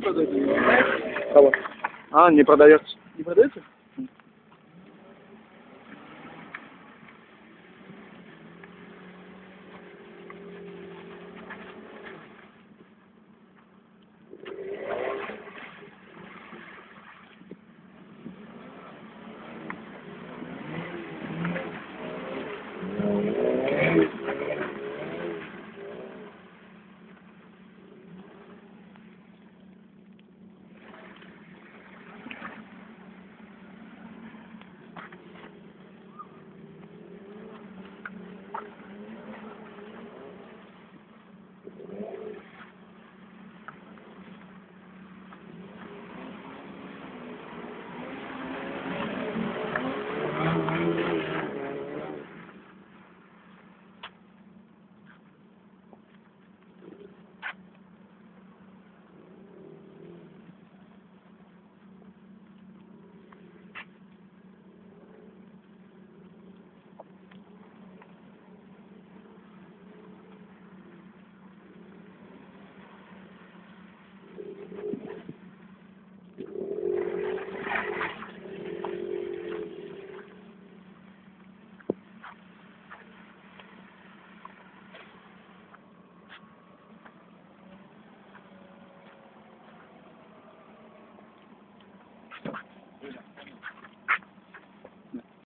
продается? Кого? А, не продается. Не продается?